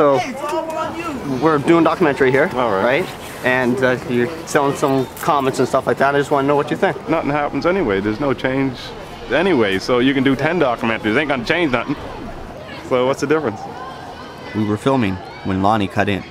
So we're doing documentary here, All right. right? And uh, you're selling some comments and stuff like that. I just want to know what you think. Nothing happens anyway. There's no change anyway. So you can do 10 documentaries. Ain't gonna change nothing. So what's the difference? We were filming when Lonnie cut in,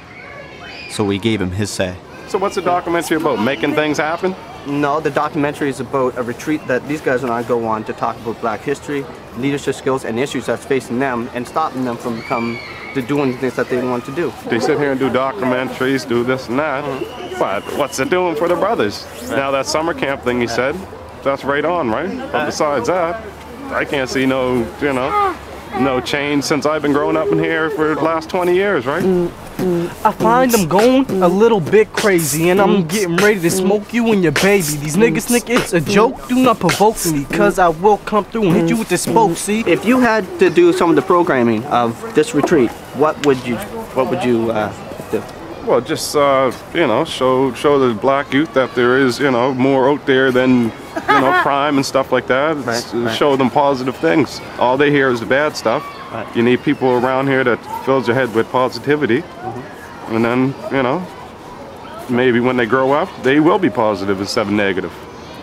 so we gave him his say. So what's the documentary about? Making things happen? No, the documentary is about a retreat that these guys and I go on to talk about black history, leadership skills, and issues that's facing them and stopping them from become to doing things that they want to do. They sit here and do documentaries, do this and that. Mm-hmm. But what's it doing for the brothers? Now that summer camp thing he said, that's right on, right? But besides that, I can't see no, you know, no change since I've been growing up in here for the last 20 years, right? Mm. I find them going a little bit crazy, and I'm getting ready to smoke you and your baby. These niggas think it's a joke. Do not provoke me, cause I will come through and hit you with the spoke. See? If you had to do some of the programming of this retreat, what would you what would you uh, do? Well, just uh, you know, show show the black youth that there is you know more out there than you know crime and stuff like that. Right, right. Show them positive things. All they hear is the bad stuff. Right. You need people around here that fills your head with positivity, Mm-hmm. and then you know, maybe when they grow up, they will be positive instead of negative.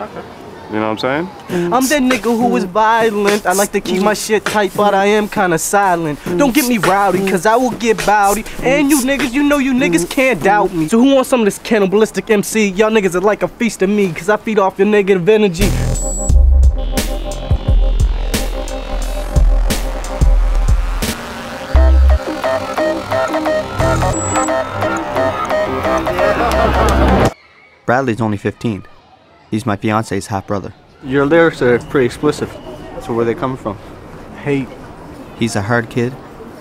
Okay. You know what I'm saying? Mm. I'm that nigga who is violent. I like to keep my shit tight, but I am kinda silent. Mm. Don't get me rowdy, cause I will get bowdy. And you mm. niggas, you know you niggas can't doubt me. So who wants some of this cannibalistic MC? Y'all niggas are like a feast of me, cause I feed off your negative energy. Bradley's only 15. He's my fiance's half brother. Your lyrics are pretty explicit. So where they coming from? Hate. He's a hard kid,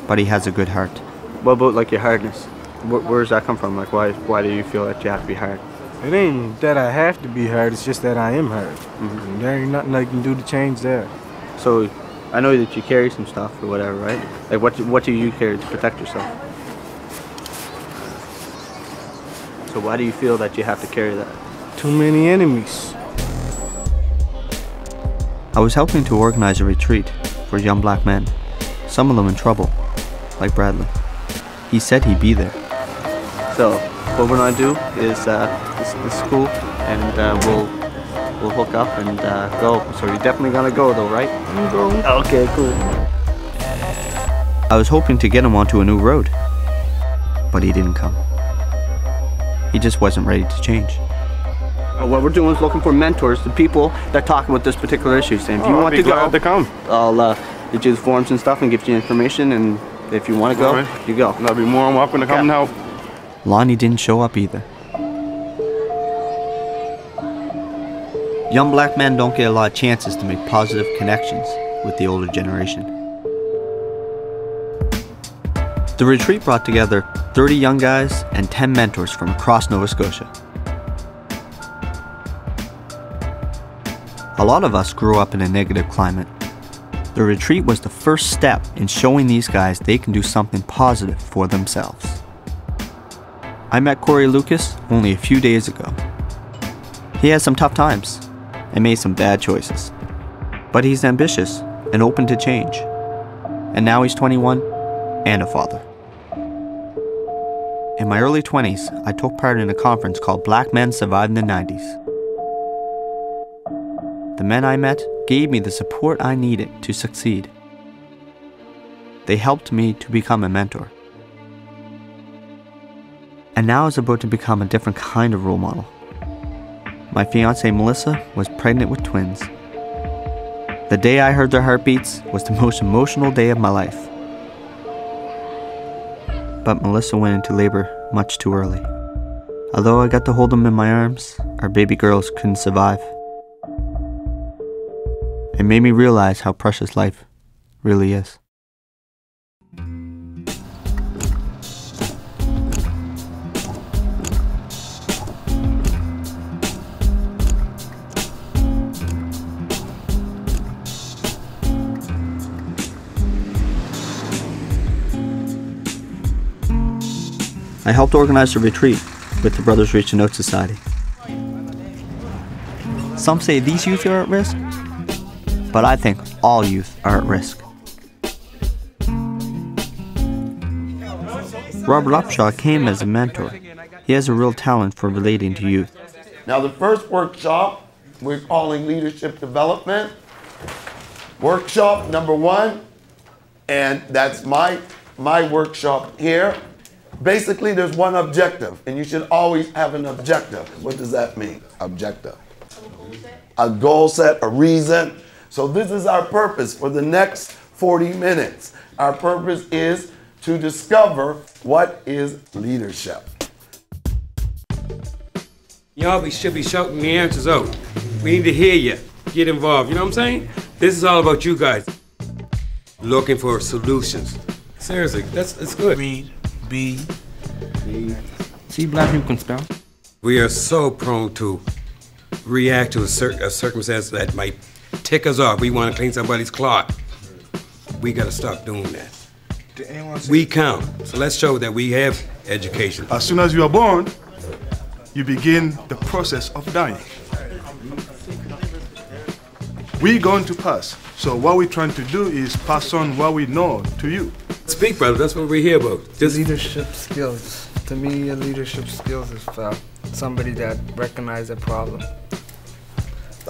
but he has a good heart. What about like your hardness? Where, where does that come from? Like why why do you feel that you have to be hard? It ain't that I have to be hard. it's just that I am hurt. And mm-hmm. There ain't nothing I can do to change that. So I know that you carry some stuff or whatever, right? Like what what do you carry to protect yourself? So why do you feel that you have to carry that? Too many enemies. I was helping to organize a retreat for young black men, some of them in trouble, like Bradley. He said he'd be there. So what we're gonna do is uh, this, this is cool, and uh, we'll we'll hook up and uh, go. So you're definitely gonna go though, right? I'm going. Okay, cool. I was hoping to get him onto a new road, but he didn't come. He just wasn't ready to change. Uh, what we're doing is looking for mentors, the people that talk about this particular issue. And if you Oh, I'd want be to glad go, to come. I'll uh, get you the forms and stuff and give you information. And if you want to go, All right. you go. I'll be more than welcome to come and help. Lonnie didn't show up either. Young black men don't get a lot of chances to make positive connections with the older generation. The retreat brought together 30 young guys and 10 mentors from across Nova Scotia. A lot of us grew up in a negative climate. The retreat was the first step in showing these guys they can do something positive for themselves. I met Corey Lucas only a few days ago. He had some tough times and made some bad choices. But he's ambitious and open to change. And now he's 21 and a father. In my early 20s, I took part in a conference called Black Men Survived in the 90s. The men I met gave me the support I needed to succeed. They helped me to become a mentor. And now I was about to become a different kind of role model. My fiancee Melissa was pregnant with twins. The day I heard their heartbeats was the most emotional day of my life. But Melissa went into labor much too early. Although I got to hold them in my arms, our baby girls couldn't survive. It made me realize how precious life really is. I helped organize a retreat with the Brothers Reaching Out Society. Some say these youth are at risk, but I think all youth are at risk. Robert Upshaw came as a mentor. He has a real talent for relating to youth. Now, the first workshop we're calling Leadership Development. Workshop number one, and that's my, my workshop here. Basically, there's one objective, and you should always have an objective. What does that mean? Objective. A goal set, a reason. So, this is our purpose for the next 40 minutes. Our purpose is to discover what is leadership. Y'all be, should be shouting the answers out. We need to hear you. Get involved. You know what I'm saying? This is all about you guys. Looking for solutions. Seriously, that's that's good. Read, be, See, black people can spell. We are so prone to react to a, cir- a circumstance that might tick us off. We want to clean somebody's clock. We got to stop doing that. Did anyone say- We count. So let's show that we have education. As soon as you are born, you begin the process of dying. We're going to pass. So what we're trying to do is pass on what we know to you. Speak, brother. That's what we're here about. Just leadership skills. To me, a leadership skills is somebody that recognizes a problem.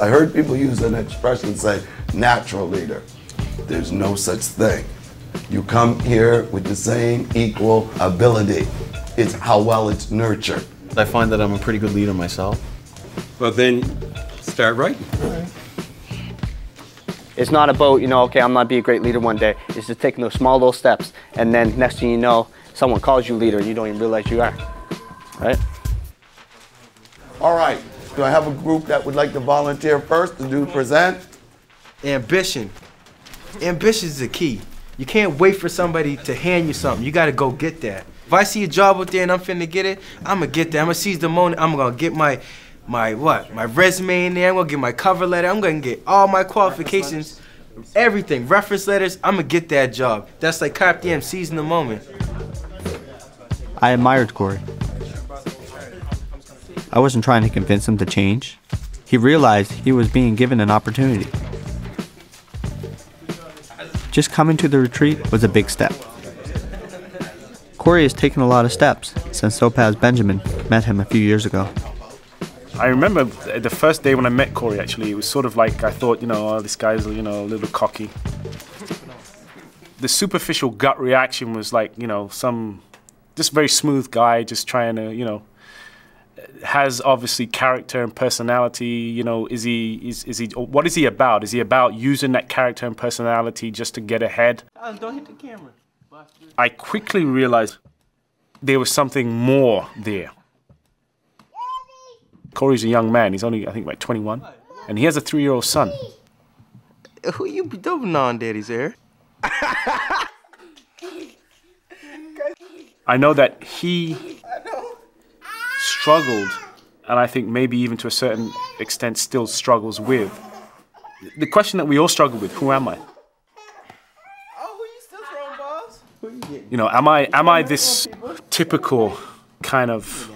I heard people use an expression say, natural leader. There's no such thing. You come here with the same equal ability. It's how well it's nurtured. I find that I'm a pretty good leader myself. well, then start writing. It's not about, you know, okay, I'm gonna be a great leader one day. It's just taking those small little steps, and then next thing you know, someone calls you leader, and you don't even realize you are. Right? All right. Do I have a group that would like to volunteer first to do present? Ambition. Ambition is the key. You can't wait for somebody to hand you something. You gotta go get that. If I see a job out there and I'm finna get it, I'm gonna get that. I'm gonna seize the moment. I'm gonna get my, my what? My resume in there. I'm gonna get my cover letter. I'm gonna get all my qualifications, everything, reference letters. I'm gonna get that job. That's like carpe diem, seizing the moment. I admired Corey. I wasn't trying to convince him to change. He realized he was being given an opportunity. Just coming to the retreat was a big step. Corey has taken a lot of steps since Topaz Benjamin met him a few years ago. I remember the first day when I met Corey. Actually, it was sort of like I thought, you know, oh, this guy's you know a little cocky. The superficial gut reaction was like, you know, some just very smooth guy, just trying to, you know, has obviously character and personality. You know, is he is is he what is he about? Is he about using that character and personality just to get ahead? Don't hit the camera. I quickly realized there was something more there. Corey's a young man. He's only, I think, like 21. And he has a three year old son. Who you be dumping on, Daddy's there? I know that he struggled, and I think maybe even to a certain extent still struggles with. The question that we all struggle with who am I? Oh, who are you know, am I am I this typical kind of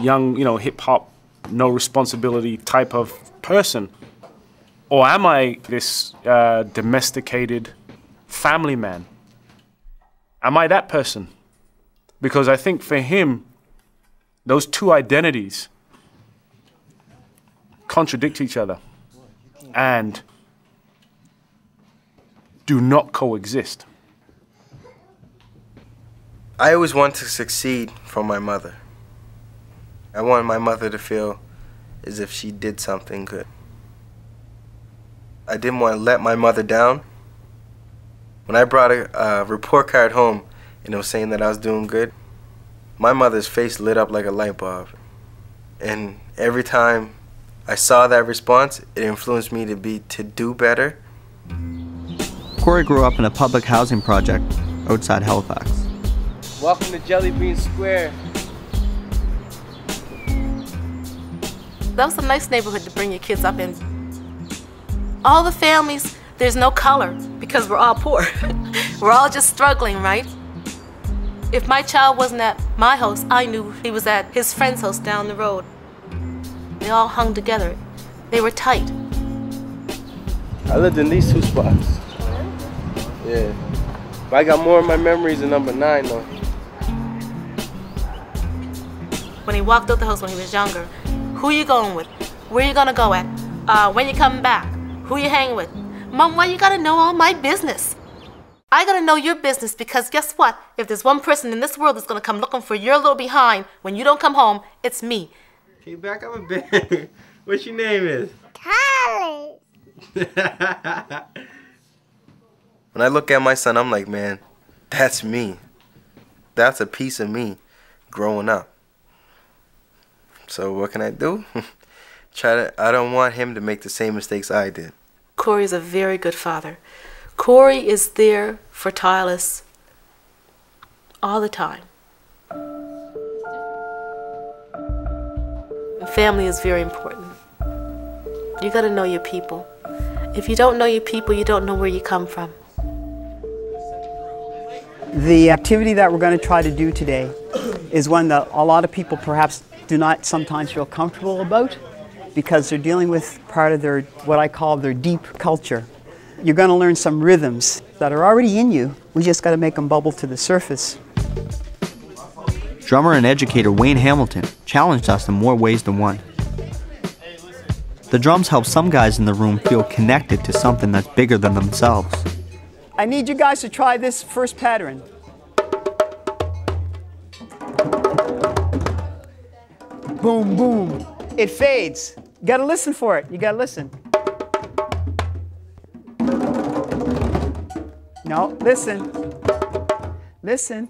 young, you know, hip hop, no responsibility type of person? Or am I this uh, domesticated family man? Am I that person? Because I think for him, those two identities contradict each other and do not coexist. I always want to succeed from my mother. I wanted my mother to feel as if she did something good. I didn't want to let my mother down. When I brought a uh, report card home and it was saying that I was doing good, my mother's face lit up like a light bulb. And every time I saw that response, it influenced me to be to do better. Corey grew up in a public housing project outside Halifax. Welcome to Jellybean Square. That was a nice neighborhood to bring your kids up in. All the families, there's no color because we're all poor. we're all just struggling, right? If my child wasn't at my house, I knew he was at his friend's house down the road. They all hung together. They were tight. I lived in these two spots. Yeah. But I got more of my memories in number nine though. when he walked out the house when he was younger. Who you going with? Where you gonna go at? Uh, when you coming back? Who you hanging with? Mom, why you gotta know all my business? I gotta know your business because guess what? If there's one person in this world that's gonna come looking for your little behind when you don't come home, it's me. Can you back up a bit? what your name is? Kylie. When I look at my son, I'm like, man, that's me. That's a piece of me growing up. So what can I do? Try to I don't want him to make the same mistakes I did. Corey is a very good father. Corey is there for Tyler all the time. Family is very important. You gotta know your people. If you don't know your people, you don't know where you come from. The activity that we're going to try to do today is one that a lot of people perhaps do not sometimes feel comfortable about because they're dealing with part of their, what I call their deep culture. You're going to learn some rhythms that are already in you. We just got to make them bubble to the surface. Drummer and educator Wayne Hamilton challenged us in more ways than one. The drums help some guys in the room feel connected to something that's bigger than themselves. I need you guys to try this first pattern. Boom, boom. It fades. You gotta listen for it. You gotta listen. No, listen. Listen.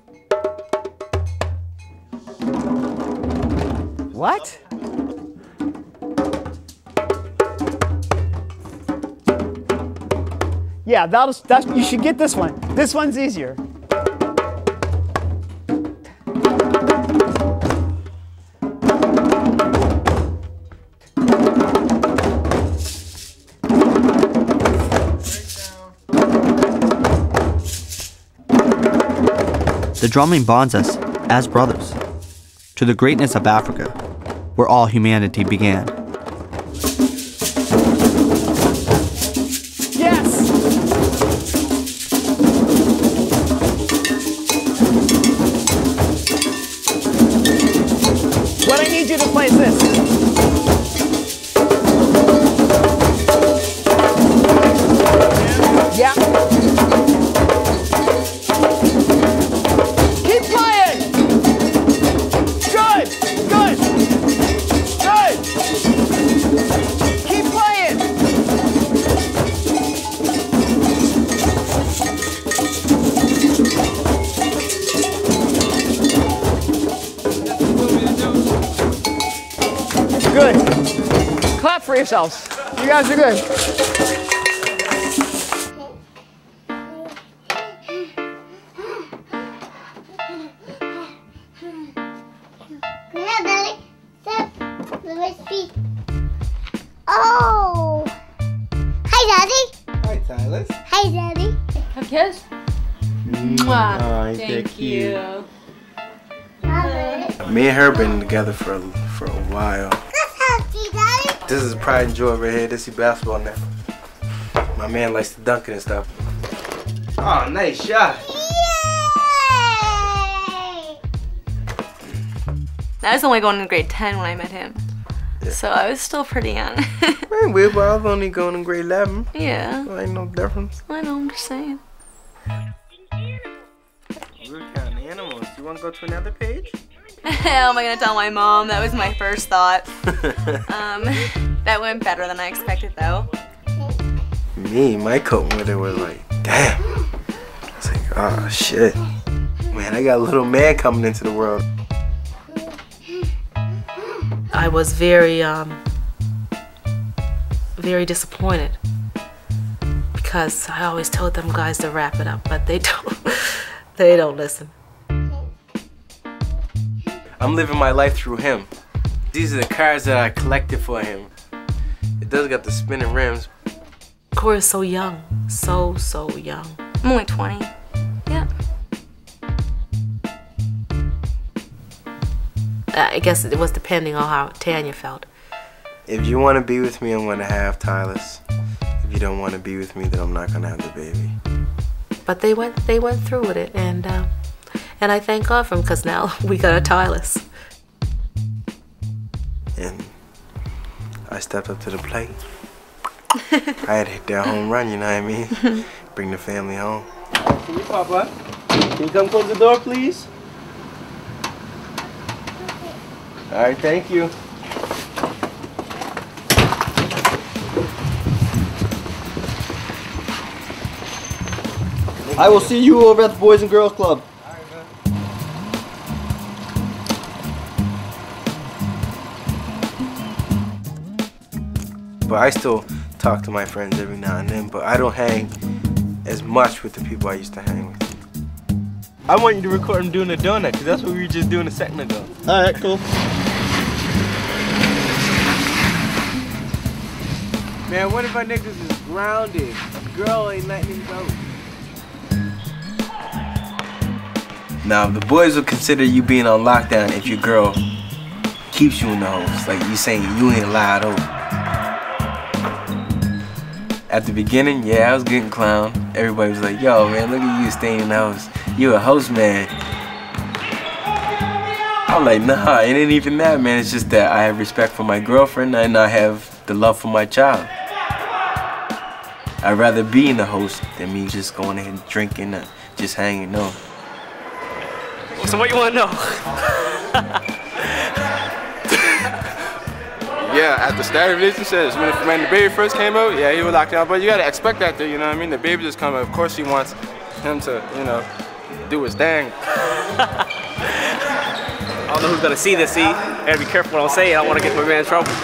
What? Yeah, that'll, that's, you should get this one. This one's easier. Drumming bonds us as brothers to the greatness of Africa, where all humanity began. Yourselves. You guys are good. Pride and right here. This is basketball now. My man likes to dunk it and stuff. Oh, nice shot. I was only going in grade 10 when I met him. So I was still pretty young. Ain't weird, but I was only going in grade 11. yeah. So ain't no difference. I know, I'm just saying. We're counting animals. You want to go to another page? How am I gonna tell my mom? That was my first thought. Um, that went better than I expected though. Me, my coat with it was like, damn. I was like, oh shit. Man, I got a little man coming into the world. I was very, um, very disappointed because I always told them guys to wrap it up, but they don't. they don't listen. I'm living my life through him. These are the cars that I collected for him. It does got the spinning rims. Corey's so young, so so young. I'm only 20. Yeah. I guess it was depending on how Tanya felt. If you want to be with me, I'm gonna have Tyler's. If you don't want to be with me, then I'm not gonna have the baby. But they went they went through with it, and uh, and I thank God for them because now we got a Tylus. and I stepped up to the plate. I had to hit that home run, you know what I mean? Bring the family home. Can you pop up? Can you come close the door, please? All right, thank you. I will see you over at the Boys and Girls Club. But I still talk to my friends every now and then, but I don't hang as much with the people I used to hang with. I want you to record him doing a donut, because that's what we were just doing a second ago. All right, cool. Man, what if our niggas is grounded? Girl ain't letting him go. Now, the boys will consider you being on lockdown if your girl keeps you in the house. Like you saying you ain't allowed over. At the beginning, yeah, I was getting clowned. Everybody was like, yo, man, look at you staying in the house. You a host man. I'm like, nah, it ain't even that, man. It's just that I have respect for my girlfriend and I have the love for my child. I'd rather be in the host than me just going ahead and drinking and just hanging, no. So what you want to know? Yeah, at the start of the relationships, when, when the baby first came out, yeah, he was locked down. But you gotta expect that, though, you know what I mean? The baby just coming. Of course, he wants him to, you know, do his thing. I don't know who's gonna see this. See, I gotta be careful what I'm saying. I don't want to get my man in trouble.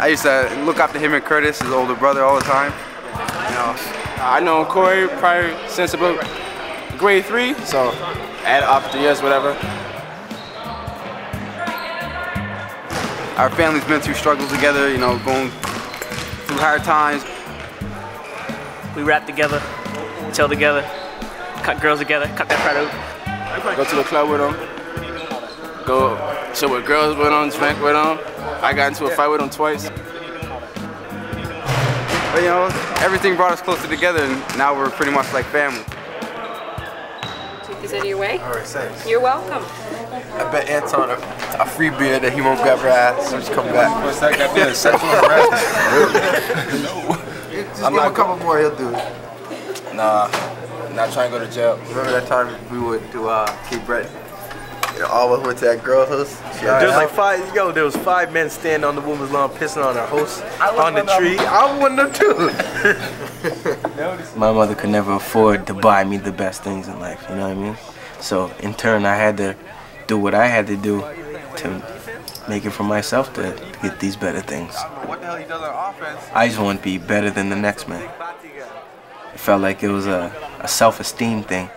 I used to look up to him and Curtis, his older brother, all the time. You know, I know Corey probably since about grade three, so add up the years, whatever. Our family's been through struggles together, you know, going through hard times. We rap together, chill together, cut girls together, cut that part out. Go to the club with them, Go chill with girls with him, drink with him. I got into a fight with them twice. But you know, everything brought us closer together, and now we're pretty much like family. Take this out of your way. All right, thanks. You're welcome. I bet Anton a, a free beer that he won't grab her ass, so just come back. What's that got to do with sexual harassment? Just I'm give him not a couple more, he'll do it. Nah, not trying to go to jail. Remember that time we went to uh, Cape Breton? You know, all of us went to that girl's house. Yeah, there was like five, yo, there was five men standing on the woman's lawn pissing on our host on the tree. I was one of them too. My mother could never afford to buy me the best things in life, you know what I mean? So in turn, I had to do what I had to do to make it for myself to get these better things. What the hell he does on offense? I just want to be better than the next man. It felt like it was a, a self-esteem thing.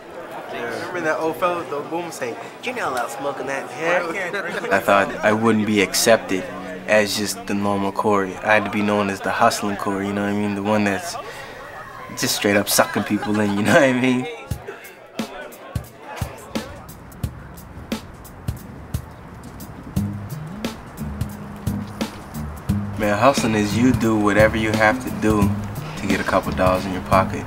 Remember that old fellow, the boom saying, "You're not allowed smoking that here." I thought I wouldn't be accepted as just the normal Corey. I had to be known as the hustling Corey. You know what I mean? The one that's just straight up sucking people in. You know what I mean? Man, hustling is you do whatever you have to do to get a couple dollars in your pocket.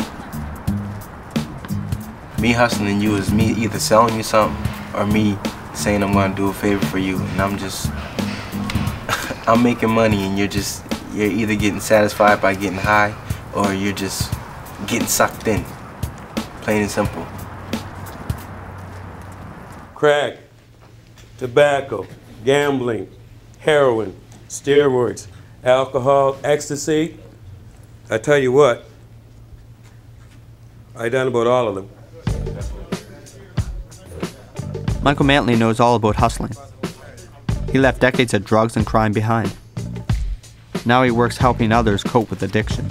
Me hustling you is me either selling you something or me saying I'm gonna do a favor for you and I'm just I'm making money and you're just you're either getting satisfied by getting high or you're just getting sucked in. Plain and simple. crack, tobacco, gambling, heroin, steroids, alcohol, ecstasy. I tell you what, I done about all of them. Michael Mantley knows all about hustling. He left decades of drugs and crime behind. Now he works helping others cope with addiction.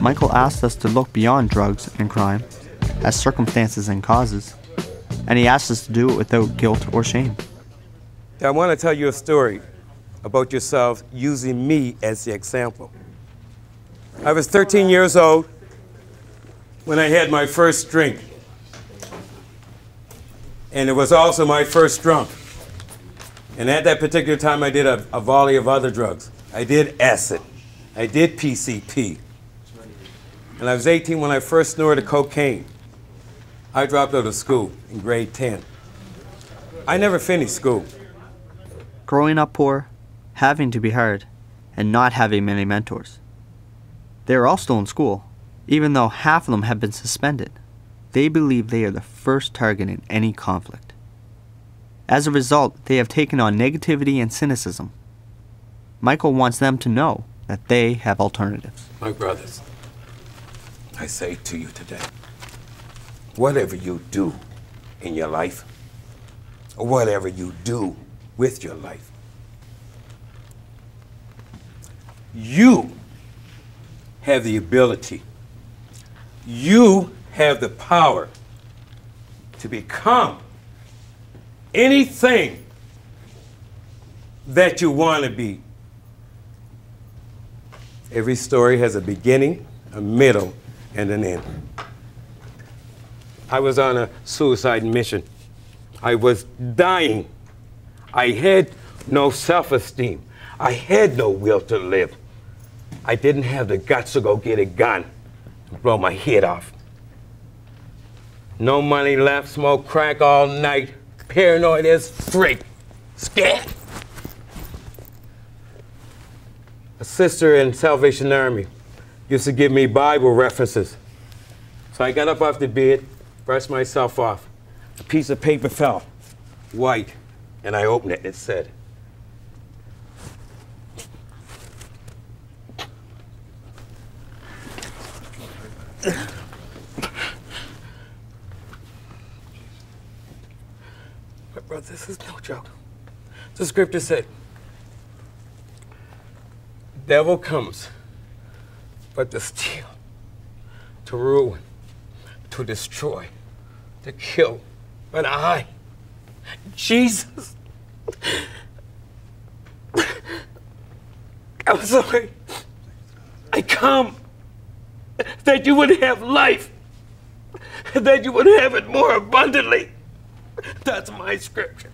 Michael asked us to look beyond drugs and crime as circumstances and causes, and he asked us to do it without guilt or shame. I want to tell you a story about yourself using me as the example. I was 13 years old when I had my first drink. And it was also my first drunk. And at that particular time, I did a, a volley of other drugs. I did acid. I did PCP. And I was 18 when I first snorted cocaine. I dropped out of school in grade 10. I never finished school. Growing up poor, having to be hard, and not having many mentors. They are all still in school, even though half of them have been suspended. They believe they are the first target in any conflict. As a result, they have taken on negativity and cynicism. Michael wants them to know that they have alternatives. My brothers, I say to you today, whatever you do in your life, or whatever you do with your life, you have the ability, you have the power to become anything that you want to be. Every story has a beginning, a middle, and an end. I was on a suicide mission. I was dying. I had no self esteem. I had no will to live. I didn't have the guts to go get a gun and blow my head off. No money left, smoke crack all night, paranoid as freak, scared. A sister in Salvation Army used to give me Bible references. So I got up off the bed, brushed myself off. A piece of paper fell, white, and I opened it and it said, this is no joke. The scripture said, devil comes but to steal, to ruin, to destroy, to kill. But I, Jesus, I'm sorry. I come that you would have life, that you would have it more abundantly. That's my scripture.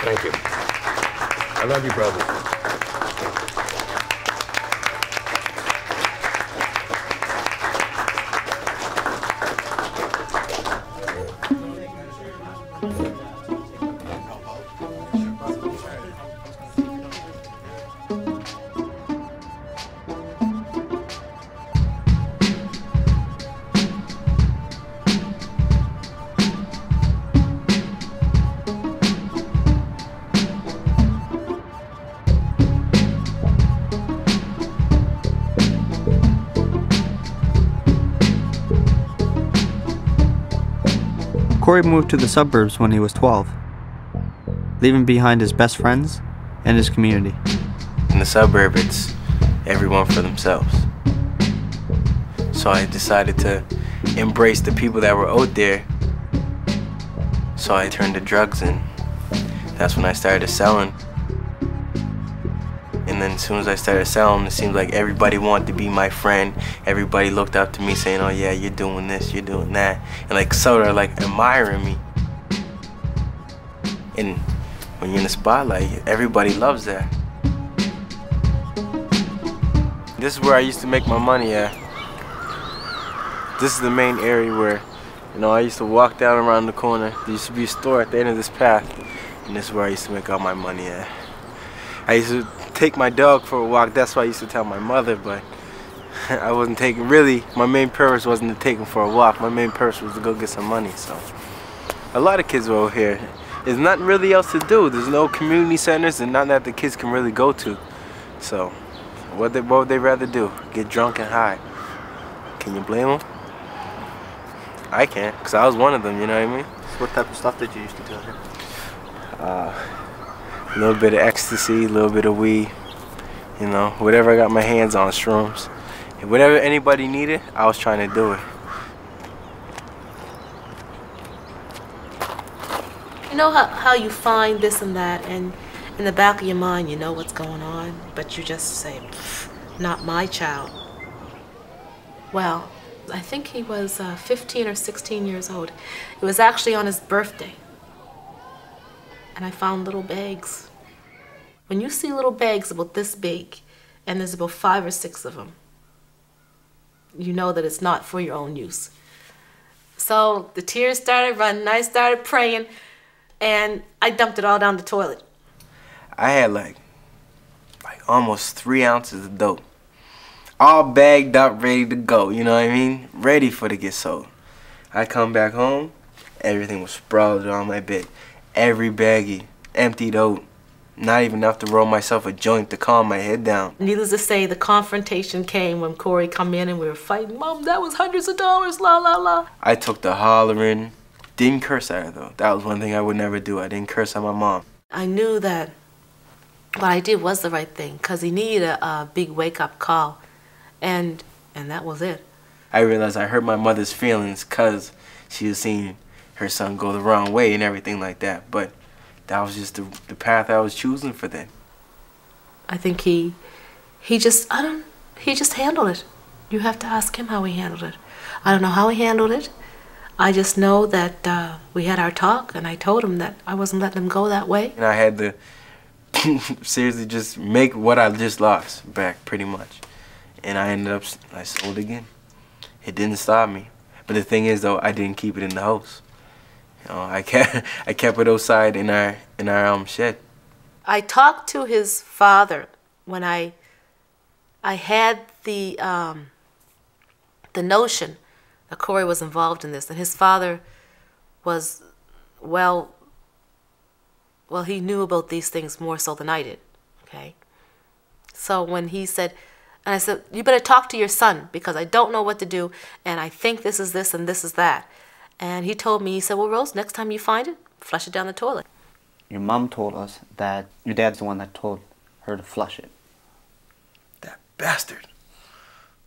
Thank you. I love you, brother. Corey moved to the suburbs when he was 12, leaving behind his best friends and his community. In the suburb, it's everyone for themselves. So I decided to embrace the people that were out there. So I turned to drugs, and that's when I started selling. As soon as I started selling, it seemed like everybody wanted to be my friend. Everybody looked up to me saying, oh yeah, you're doing this, you're doing that. And like sort of like admiring me. And when you're in the spotlight, everybody loves that. This is where I used to make my money at. This is the main area where, you know, I used to walk down around the corner. There used to be a store at the end of this path. And this is where I used to make all my money at. I used to take my dog for a walk. That's what I used to tell my mother, but I wasn't taking, really, my main purpose wasn't to take him for a walk. My main purpose was to go get some money, so. A lot of kids over here, there's nothing really else to do. There's no community centers and nothing that the kids can really go to. So, what, they, what would they rather do? Get drunk and high. Can you blame them? I can't, because I was one of them, you know what I mean? What type of stuff did you used to do here? Uh, a little bit of ecstasy, a little bit of weed, you know, whatever I got my hands on, shrooms. And whatever anybody needed, I was trying to do it. You know how, how you find this and that, and in the back of your mind, you know what's going on, but you just say, not my child. Well, I think he was uh, 15 or 16 years old. It was actually on his birthday. And I found little bags. When you see little bags about this big, and there's about five or six of them, you know that it's not for your own use. So the tears started running. I started praying, and I dumped it all down the toilet. I had like, like almost three ounces of dope. All bagged up, ready to go, you know what I mean? Ready for to get sold. I come back home, everything was sprawled on my bed. Every baggie, emptied out. Not even enough to roll myself a joint to calm my head down. Needless to say, the confrontation came when Corey come in and we were fighting. Mom, that was hundreds of dollars, la la la. I took the hollering. Didn't curse at her though. That was one thing I would never do. I didn't curse at my mom. I knew that what I did was the right thing because he needed a, a big wake up call, and and that was it. I realized I hurt my mother's feelings because she was seeing her son go the wrong way and everything like that. But that was just the, the path I was choosing for them. I think he he just I don't he just handled it. You have to ask him how he handled it. I don't know how he handled it. I just know that uh, we had our talk, and I told him that I wasn't letting him go that way. And I had to seriously just make what I just lost back, pretty much. And I ended up, I sold again. It didn't stop me. But the thing is, though, I didn't keep it in the house. You know, I kept, I kept it outside in our, in our um, shed. I talked to his father when I, I had the, um, the notion that Corey was involved in this, and his father was, well, well, he knew about these things more so than I did. Okay. So when he said, and I said, you better talk to your son because I don't know what to do, and I think this is this and this is that. And he told me, he said, well, Rose, next time you find it, flush it down the toilet. Your mom told us that your dad's the one that told her to flush it. That bastard.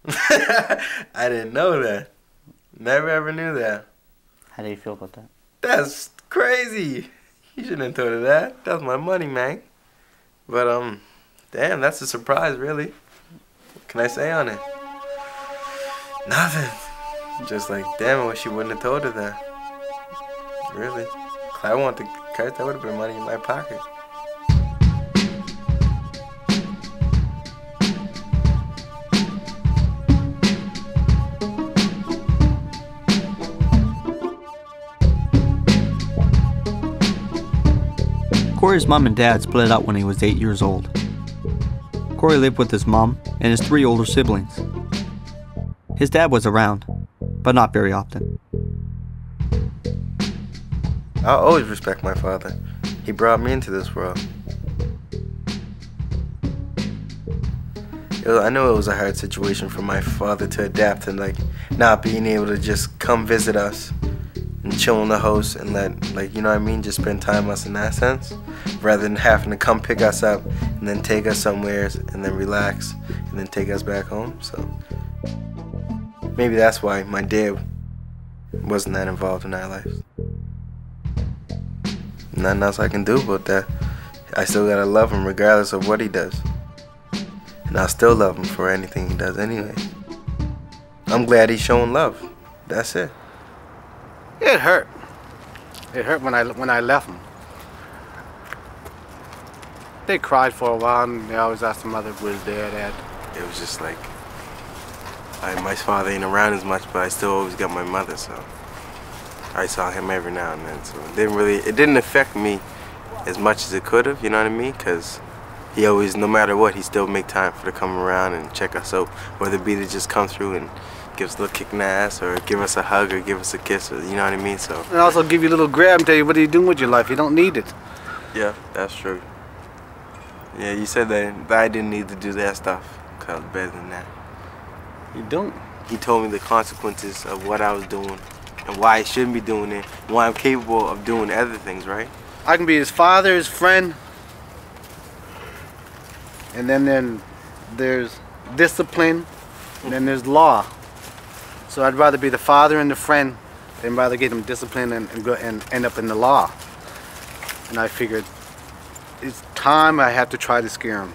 I didn't know that. Never ever knew that. How do you feel about that? That's crazy. You shouldn't have told her that. That's my money, man. But um, damn, that's a surprise, really. What can I say on it? Nothing. Just like, damn, I wish you wouldn't have told her that. Really. I want the cut, that would have been money in my pocket. Corey's mom and dad split up when he was eight years old. Corey lived with his mom and his three older siblings. His dad was around, but not very often. I'll always respect my father. He brought me into this world. Was, I know it was a hard situation for my father to adapt and like not being able to just come visit us and chill in the house and let like you know what I mean, just spend time with us in that sense, rather than having to come pick us up and then take us somewhere and then relax and then take us back home. So maybe that's why my dad wasn't that involved in our lives. Nothing else I can do about that. I still gotta love him regardless of what he does. And I still love him for anything he does anyway. I'm glad he's showing love. That's it. It hurt. It hurt when I when I left them. They cried for a while, and they always asked their mother where's dad at. It was just like I, my father ain't around as much, but I still always got my mother, so I saw him every now and then. So it didn't really, it didn't affect me as much as it could have. You know what I mean? Because he always, no matter what, he still make time for to come around and check us out, whether it be to just come through and give us a little kick in the ass or give us a hug or give us a kiss, or, you know what I mean? So And also give you a little grab and tell you what are you doing with your life. You don't need it. yeah, that's true. Yeah, you said that, that I didn't need to do that stuff. Cause I was better than that. You don't. He told me the consequences of what I was doing and why I shouldn't be doing it, why I'm capable of doing other things, right? I can be his father, his friend, and then then there's discipline, and then there's law. So I'd rather be the father and the friend than rather get him disciplined and, and, go, and end up in the law. And I figured it's time I have to try to scare him.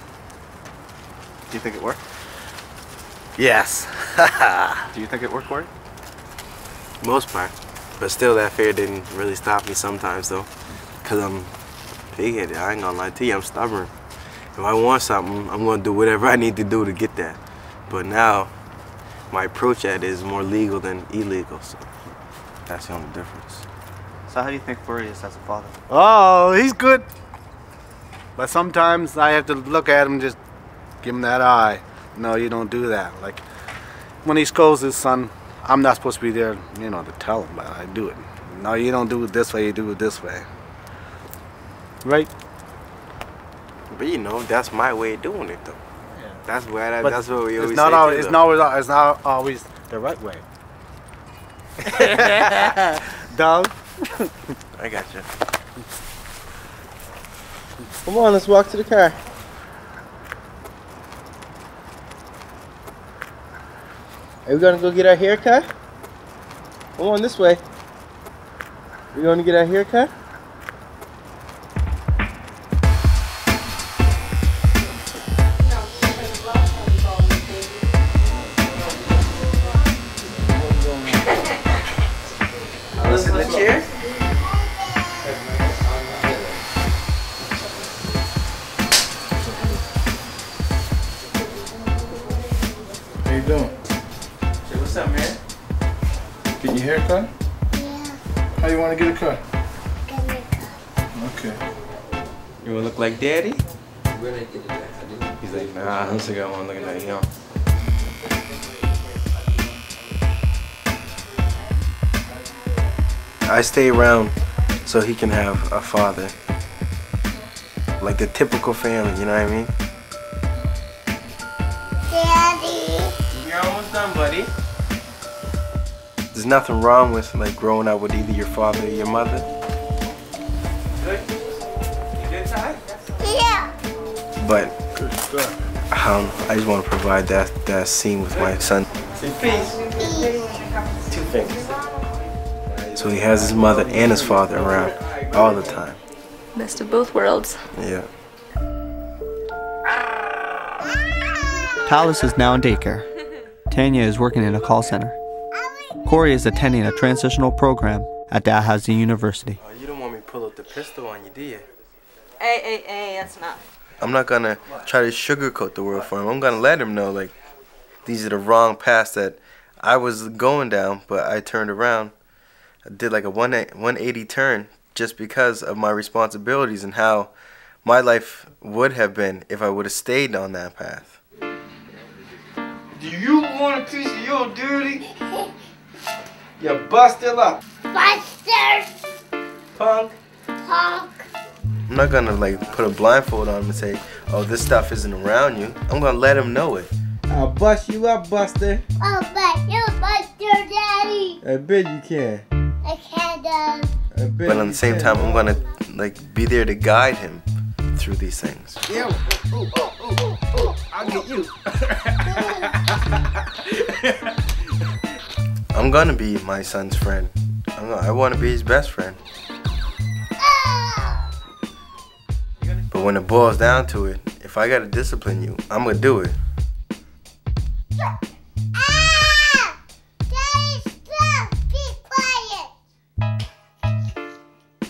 Do you think it worked? Yes. Do you think it worked, Corey? Most part. But still, that fear didn't really stop me sometimes, though. Because I'm big-headed. I ain't gonna lie to you. I'm stubborn. If I want something, I'm gonna do whatever I need to do to get that. But now, my approach at it is more legal than illegal. So That's the only difference. So how do you think Corey is as a father? Oh, he's good. But sometimes I have to look at him and just give him that eye. No, you don't do that. Like when he scolds his son, I'm not supposed to be there, you know, to tell him, but I do it. No, you don't do it this way, you do it this way. Right? But you know, that's my way of doing it, though. Yeah. That's where I, But that's what we it's always not say. always, it's, not always, it's not always the right way. Dog. I got you. Come on, let's walk to the car. Are we gonna go get our haircut? Come on this way. We gonna get our haircut? Listen to the chair. How you doing? Hey, what's up, man? Getting your hair cut? How you want to get a cut? Get it cut. Okay. You wanna look like daddy? He's like, nah, I'm sick. I wanna look like him. I stay around so he can have a father. Like the typical family, you know what I mean? Daddy. You're almost done, buddy. There's nothing wrong with like growing up with either your father or your mother. Good? You good, Ty? Yeah. But um, I just want to provide that that scene with my son. Say peace. Two fingers. So he has his mother and his father around all the time. Best of both worlds. Yeah. Talis is now in daycare. Tanya is working in a call center. Corey is attending a transitional program at Dalhousie University. Oh, you don't want me to pull out the pistol on you, do you? Hey, hey, hey, that's enough. I'm not gonna try to sugarcoat the world for him. I'm gonna let him know like these are the wrong paths that I was going down, but I turned around. I did like a 180 turn just because of my responsibilities and how my life would have been if I would have stayed on that path. Do you want a piece of your duty? You busted up. Buster. Punk. Punk. I'm not gonna like put a blindfold on him and say, "Oh, this stuff isn't around you." I'm gonna let him know it. I'll bust you up, Buster. Oh, but you Buster, Daddy. I bet you can. I can't. Uh, I bet But on you the same can. time, I'm gonna like be there to guide him through these things. Yeah. Ooh, ooh, ooh, ooh, ooh. I'll get you. I'm gonna be my son's friend. I want to be his best friend. But when it boils down to it, if I gotta discipline you, I'm gonna do it.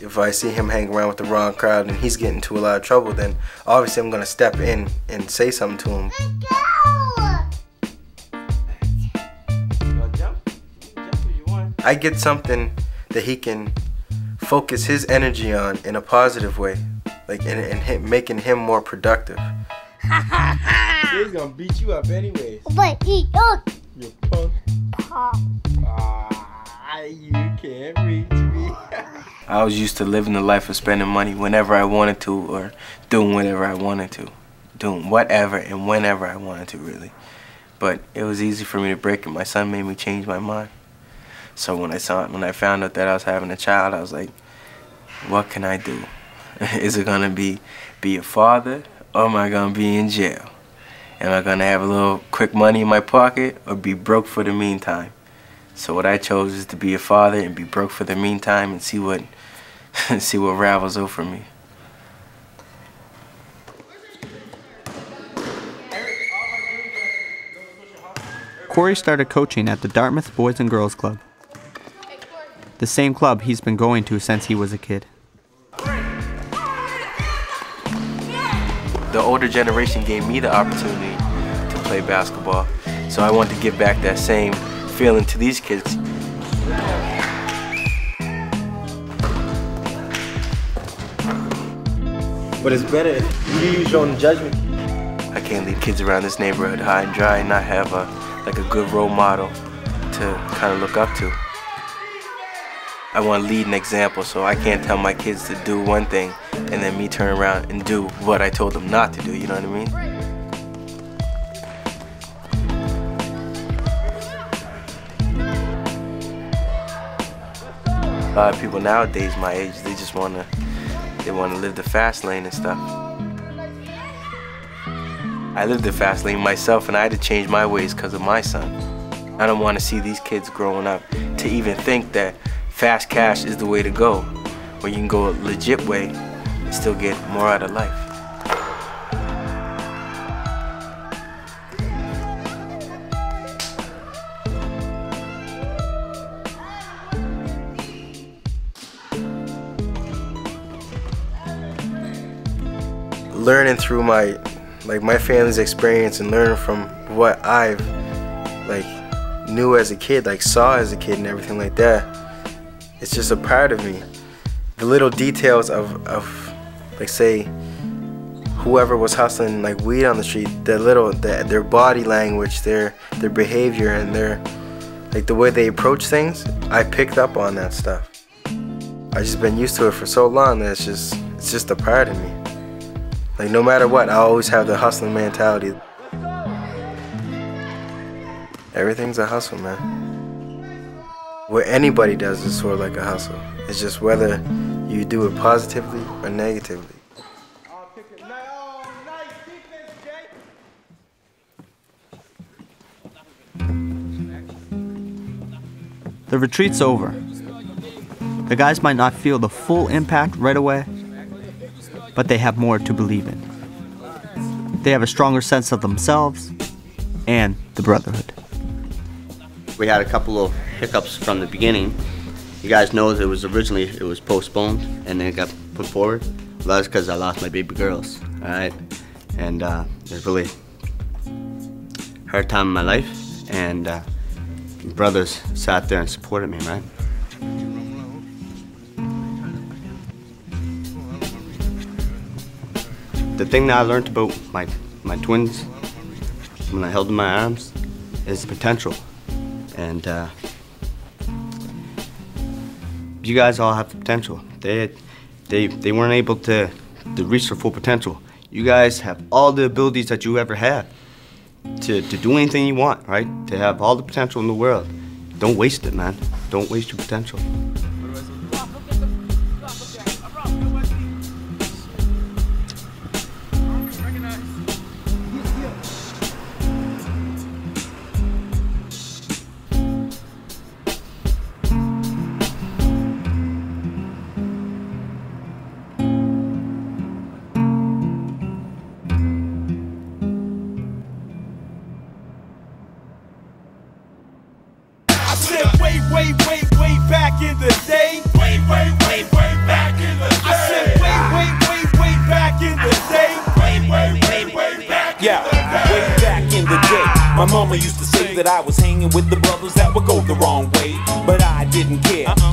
If I see him hang around with the wrong crowd and he's getting into a lot of trouble, then obviously I'm gonna step in and say something to him. I get something that he can focus his energy on in a positive way, like and, and him, making him more productive. He's gonna beat you up anyways. but he don't. You punk. Punk. Ah, you can't reach me. I was used to living the life of spending money whenever I wanted to or doing whatever I wanted to. Doing whatever and whenever I wanted to, really. But it was easy for me to break it. My son made me change my mind. So when I saw when I found out that I was having a child, I was like, what can I do? Is it gonna be be a father or am I gonna be in jail? Am I gonna have a little quick money in my pocket or be broke for the meantime? So what I chose is to be a father and be broke for the meantime and see what see what ravels over me. Corey started coaching at the Dartmouth Boys and Girls Club, the same club he's been going to since he was a kid. The older generation gave me the opportunity to play basketball, so I want to give back that same feeling to these kids. But it's better if you use your own judgment. I can't leave kids around this neighborhood high and dry and not have a like a good role model to kind of look up to. I want to lead an example, so I can't tell my kids to do one thing and then me turn around and do what I told them not to do, you know what I mean? A lot of people nowadays my age, they just want to they want to live the fast lane and stuff. I lived the fast lane myself and I had to change my ways because of my son. I don't want to see these kids growing up to even think that fast cash is the way to go, where you can go a legit way and still get more out of life. Learning through my like my family's experience and learning from what I've like knew as a kid, like saw as a kid and everything like that. It's just a part of me. The little details of, of like say whoever was hustling like weed on the street, their little the, their body language, their their behavior and their like the way they approach things, I picked up on that stuff. I just been used to it for so long that it's just it's just a part of me. Like no matter what, I always have the hustling mentality. Everything's a hustle, man. What anybody does is sort of like a hustle. It's just whether you do it positively or negatively. The retreat's over. The guys might not feel the full impact right away, but they have more to believe in. They have a stronger sense of themselves and the brotherhood. We had a couple of hiccups from the beginning. You guys know that it was originally it was postponed and then it got put forward. Well, that's because I lost my baby girls. All right, and uh, it was really hard time in my life, and uh, brothers sat there and supported me, right? The thing that I learned about my, my twins when I held them in my arms is potential. And uh, you guys all have the potential. They, they, they weren't able to, to reach their full potential. You guys have all the abilities that you ever had to, to do anything you want, right? To have all the potential in the world. Don't waste it, man. Don't waste your potential. Yeah, way back in the day. My mama used to say that I was hanging with the brothers that would go the wrong way, but I didn't.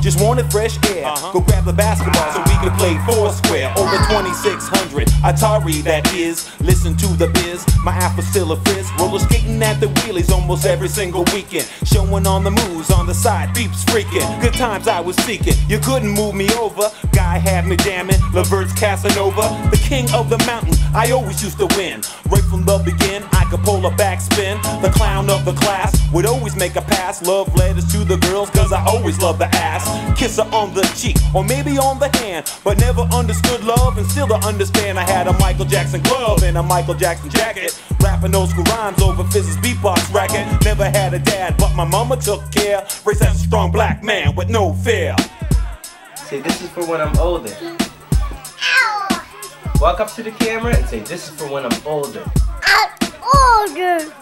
Just wanted fresh air. Uh-huh. Go grab the basketball so we could play four square over uh-huh. 2600 Atari. That is, listen to the biz. My app was still a fizz. Roller skating at the wheelies almost every single weekend. Showing on the moves on the side, beeps freaking. Good times I was seeking. You couldn't move me over. Guy had me jamming. Levert's Casanova, the king of the mountain. I always used to win. Right from the begin, I could pull a backspin. The clown of the class would always make a pass. Love letters to the girls, cause I always loved the ass. Kiss her on the cheek, or maybe on the hand. But never understood love, and still to understand. I had a Michael Jackson glove and a Michael Jackson jacket. Rapping old school rhymes over Fizz's beatbox racket. Never had a dad, but my mama took care. Raised as a strong black man with no fear. Say, this is for when I'm older. Walk up to the camera and say, this is for when I'm older. I'm Older.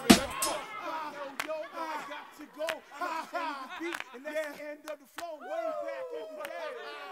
yeah. end of the flow way back in the day.